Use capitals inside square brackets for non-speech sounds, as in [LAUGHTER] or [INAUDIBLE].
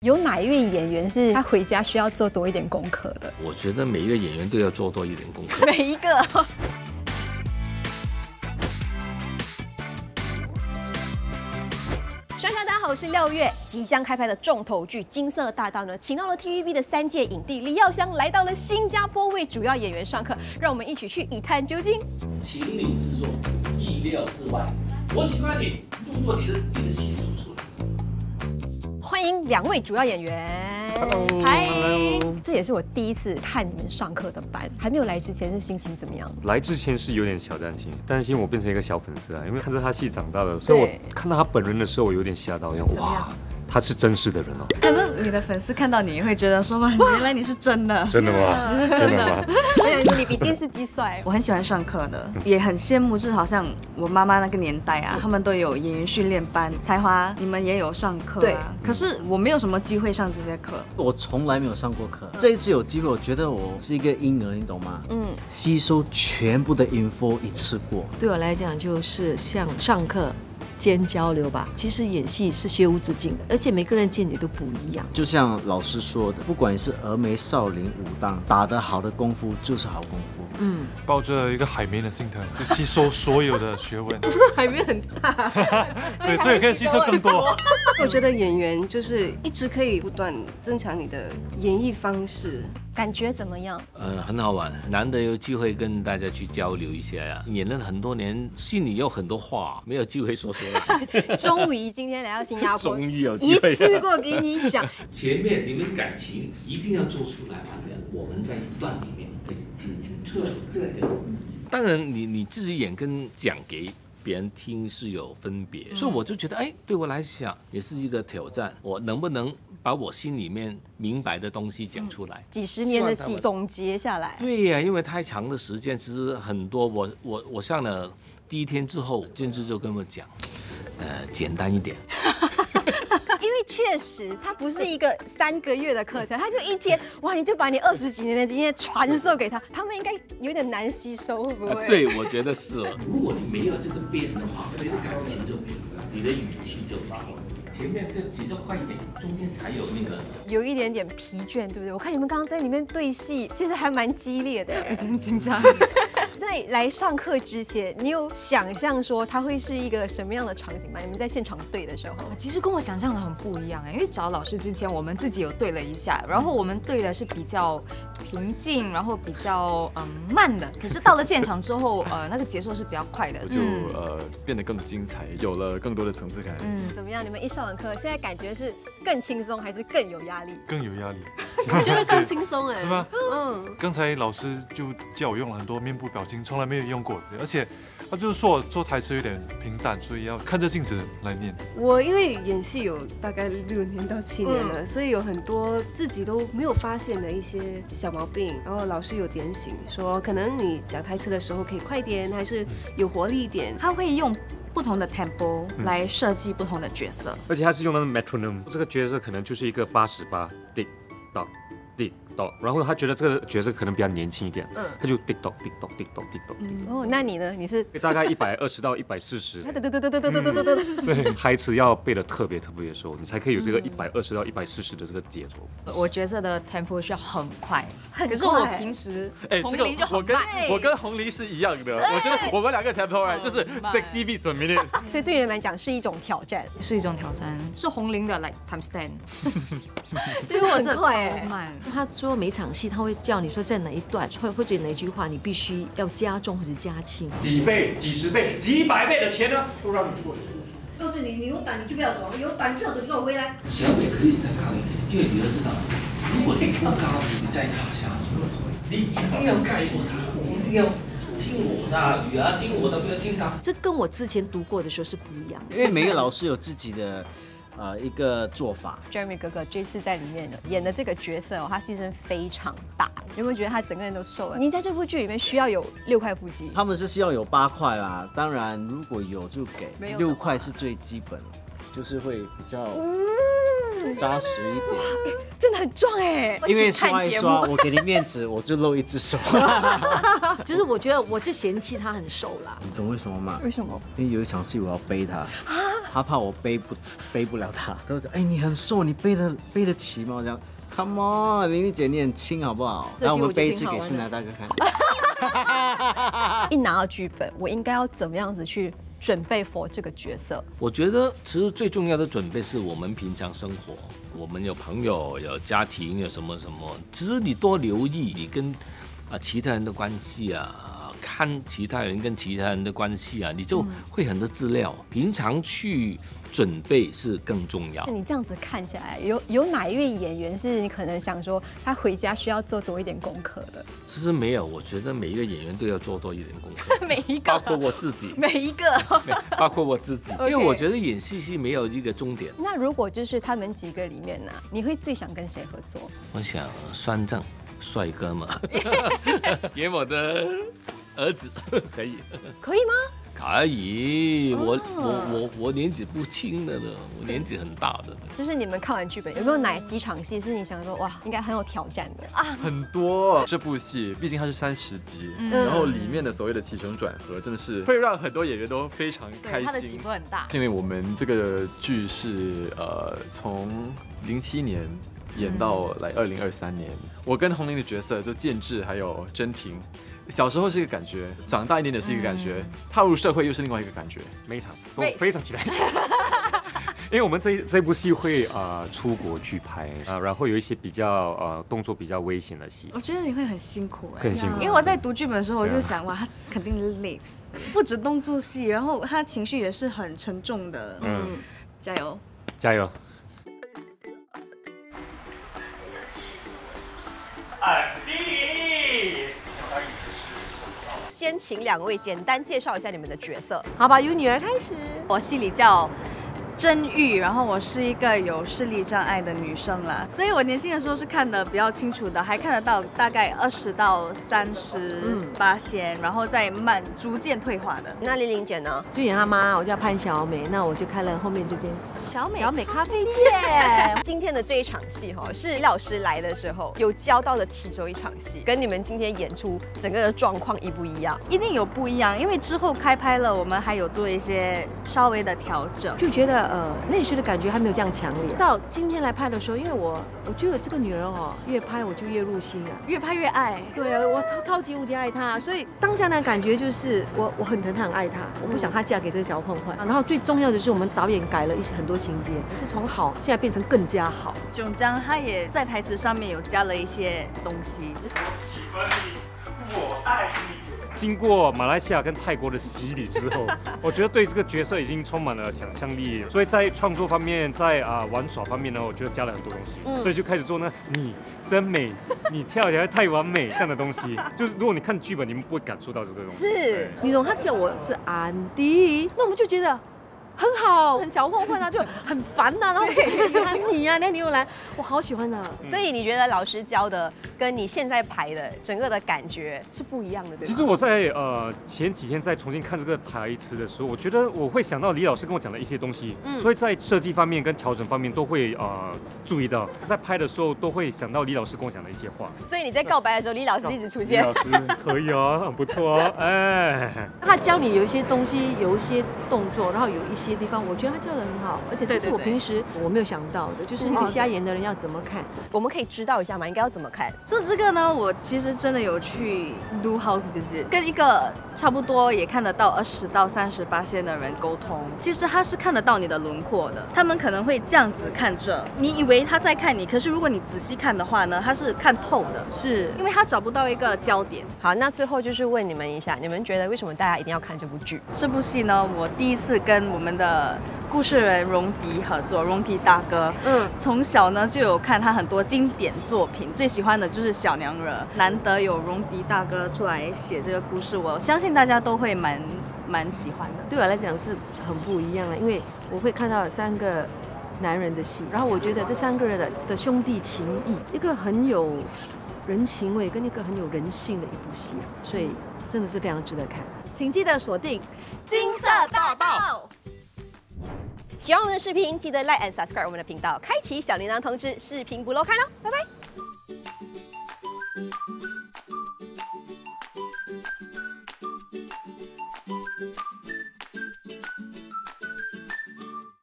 有哪一位演员是他回家需要做多一点功课的？我觉得每一个演员都要做多一点功课。每一个。双双，大家好，我是廖月即将开拍的重头剧《金色大道》呢，请到了 TVB 的三届影帝李耀祥来到了新加坡为主要演员上课，让我们一起去一探究竟。情理之中，意料之外。我喜欢你，动作你的你的戏出出来。欢迎两位主要演员。Hello，嗨，这也是我第一次看你们上课的班，还没有来之前是心情怎么样？来之前是有点小担心，担心我变成一个小粉丝啊，因为看着他戏长大的，所以我看到他本人的时候，我有点吓到，想哇。他是真实的人哦。可能你的粉丝看到你会觉得说哇，原来你是真的。真的吗？你是真的吗？我想说你比电视机帅。我很喜欢上课的，也很羡慕，就是好像我妈妈那个年代啊，他们都有演员训练班，才华你们也有上课。对。可是我没有什么机会上这些课。我从来没有上过课，这一次有机会，我觉得我是一个婴儿，你懂吗？嗯。吸收全部的 info 一次过。对我来讲，就是像上课。兼交流吧，其实演戏是学无止境的，而且每个人见解都不一样。就像老师说的，不管是峨眉、少林、武当，打得好的功夫就是好功夫。嗯，抱着一个海绵的心态，就吸收所有的学问。[LAUGHS] 这个海绵很大，[LAUGHS] 对，所以可以吸收更多。[LAUGHS] 我觉得演员就是一直可以不断增强你的演绎方式。感觉怎么样？呃，很好玩，难得有机会跟大家去交流一下呀。演了很多年，心里有很多话没有机会说出来。[LAUGHS] [LAUGHS] 终于今天来到新加坡，终于有机会一次过给你讲。前面你们感情一定要做出来嘛？对，我们在一段里面会进行测出对对。当然，你你自己演跟讲给别人听是有分别，所以我就觉得，哎，对我来讲也是一个挑战。我能不能？把我心里面明白的东西讲出来，几十年的戏总结下来。对呀，因为太长的时间，其实很多。我我我上了第一天之后，监制就跟我讲，呃，简单一点。[LAUGHS] 因为确实，它不是一个三个月的课程，它就一天。哇，你就把你二十几年的经验传授给他，他们应该有点难吸收，会不会？对，我觉得是。如果你没有这个变的话，你的感情就没有，你的语气就。前面就节奏快一点，中间才有那个，有一点点疲倦，对不对？我看你们刚刚在里面对戏，其实还蛮激烈的，[LAUGHS] 我很紧张。在来上课之前，你有想象说它会是一个什么样的场景吗？你们在现场对的时候，其实跟我想象的很不一样哎。因为找老师之前，我们自己有对了一下，然后我们对的是比较平静，然后比较嗯慢的。可是到了现场之后，呃，[LAUGHS] 那个节奏是比较快的，就呃变得更精彩，有了更多的层次感。嗯，怎么样？你们一上完课，现在感觉是更轻松还是更有压力？更有压力。[LAUGHS] 我觉得更轻松哎。是吗？嗯。刚才老师就叫我用了很多面部表情，从来没有用过，而且他就是说我做台词有点平淡，所以要看着镜子来念。我因为演戏有大概六年到七年了，所以有很多自己都没有发现的一些小毛病，然后老师有点醒说，可能你讲台词的时候可以快点，还是有活力一点。他会用不同的 tempo 来设计不同的角色，而且它是用那个 metronome，这个角色可能就是一个八十八 d 到滴。然后他觉得这个角色可能比较年轻一点，嗯，他就滴咚滴咚滴咚滴咚。哦，那你呢？你是大概一百二十到一百四十。对，台词要背的特别特别熟，你才可以有这个一百二十到一百四十的这个节奏。我角色的 tempo 需要很快，可是我平时哎，这个我跟我跟红梨是一样的，我觉得我们两个 tempo 就是 sixty beats per minute，[LAUGHS] 所以对人来讲是一种挑战，是一种挑战。是红林的 like time stand，[LAUGHS] 这个很快慢，他说。说每场戏他会叫你说在哪一段，或或者哪一句话，你必须要加重或者加轻，几倍、几十倍、几百倍的钱呢，都让你做。告诉你，你有胆你就不要走，有胆你就走，给我回来。小美可以再高一点，因为你要知道，如果你不高，你再塌下你一定要盖过他，一定要听我的，女儿听我的，不要听他。这跟我之前读过的时候是不一样，因为每个老师有自己的。呃，一个做法。Jeremy 哥哥这次在里面演的这个角色哦，他牺牲非常大，有没有觉得他整个人都瘦了？你在这部剧里面需要有六块腹肌，他们是需要有八块啦。当然，如果有就给，六块是最基本，就是会比较扎实一点。真的很壮哎！因为刷一刷，我给你面子，我就露一只手。[LAUGHS] 就是我觉得我就嫌弃他很瘦啦。你懂为什么吗？为什么？因为有一场戏我要背他。他怕我背不背不了他，他说：“哎，你很瘦，你背得背得起吗？”我讲：“Come on，玲玲姐你很轻好不好？”然后我们背一次给新来大哥看。[LAUGHS] 一拿到剧本，我应该要怎么样子去准备 for 这个角色？我觉得其实最重要的准备是我们平常生活，我们有朋友、有家庭、有什么什么，其实你多留意你跟啊其他人的关系啊。看其他人跟其他人的关系啊，你就会很多资料。平常去准备是更重要。那你这样子看起来，有有哪一位演员是你可能想说他回家需要做多一点功课的？其实没有，我觉得每一个演员都要做多一点功课。[LAUGHS] 每一个，包括我自己。[LAUGHS] 每一个，[LAUGHS] 包括我自己。因为我觉得演戏是没有一个终点。那如果就是他们几个里面呢，你会最想跟谁合作？我想孙正，帅哥嘛，演我的。儿子 [LAUGHS] 可以，可以吗？可以，我我我我年纪不轻的了，我年纪很大的。就是你们看完剧本，有没有哪几场戏是你想说哇，应该很有挑战的啊？很多，这部戏毕竟它是三十集，然后里面的所谓的起承转合，真的是会让很多演员都非常开心。它的起伏很大。因为我们这个剧是呃从零七年演到来二零二三年，我跟红玲的角色就建志还有真婷。小时候是一个感觉，长大一点点是一个感觉，踏入社会又是另外一个感觉。每场都非常期待，[LAUGHS] 因为我们这这部戏会呃出国去拍啊，然后有一些比较呃动作比较危险的戏。我觉得你会很辛苦哎，很辛苦。因为我在读剧本的时候，我就想哇，他肯定累死，不止动作戏，然后他情绪也是很沉重的。嗯，加油，加油。先请两位简单介绍一下你们的角色，好吧？由女儿开始，我戏里叫真玉，然后我是一个有视力障碍的女生啦，所以我年轻的时候是看得比较清楚的，还看得到大概二十到三十八线，然后再慢逐渐退化的。那玲玲姐呢？就演她妈，我叫潘小美，那我就看了后面这间。小美小美咖啡店。今天的这一场戏哈，是李老师来的时候有教到的其中一场戏，跟你们今天演出整个的状况一不一样？一定有不一样，因为之后开拍了，我们还有做一些稍微的调整，就觉得呃那时的感觉还没有这样强烈。到今天来拍的时候，因为我我觉得这个女人哦，越拍我就越入心啊，越拍越爱。对啊，我超超级无敌爱她，所以当下的感觉就是我我很疼她很爱她，我不想她嫁给这个小混混。然后最重要的是我们导演改了一些很多。情节是从好现在变成更加好。囧江他也在台词上面有加了一些东西。我喜欢你，我爱你。经过马来西亚跟泰国的洗礼之后，我觉得对这个角色已经充满了想象力。所以在创作方面，在啊玩耍方面呢，我觉得加了很多东西。所以就开始做呢，你真美，你跳起来太完美这样的东西。就是如果你看剧本，你们不会感受到这个东西。是，你懂他叫我是安迪，那我们就觉得。很好，很小混混啊，就很烦呐，然后很喜欢你呀，那你又来，我好喜欢呐。[LAUGHS] 所以你觉得老师教的跟你现在排的整个的感觉是不一样的，对吗？其实我在呃前几天在重新看这个台词的时候，我觉得我会想到李老师跟我讲的一些东西，嗯，所以在设计方面跟调整方面都会呃注意到，在拍的时候都会想到李老师跟我讲的一些话。所以你在告白的时候，李老师一直出现。李老师可以啊，很不错啊，哎。他教你有一些东西，有一些动作，然后有一些。些地方我觉得他教的很好，而且这是我平时我没有想到的，就是那个瞎眼的人要怎么看，我们可以知道一下吗？应该要怎么看？做这个呢，我其实真的有去 do house visit，跟一个差不多也看得到二十到三十八线的人沟通，其实他是看得到你的轮廓的，他们可能会这样子看着，你以为他在看你，可是如果你仔细看的话呢，他是看透的，是因为他找不到一个焦点。好，那最后就是问你们一下，你们觉得为什么大家一定要看这部剧？这部戏呢，我第一次跟我们。的故事人荣迪合作，荣迪大哥，嗯，从小呢就有看他很多经典作品，最喜欢的就是《小娘惹》，难得有荣迪大哥出来写这个故事，我相信大家都会蛮蛮喜欢的。对我来讲是很不一样的，因为我会看到三个男人的戏，然后我觉得这三个人的的兄弟情谊，一个很有人情味，跟一个很有人性的一部戏，所以真的是非常值得看，请记得锁定金色大道。喜欢我们的视频，记得 like and subscribe 我们的频道，开启小铃铛通知，视频不漏看哦，拜拜。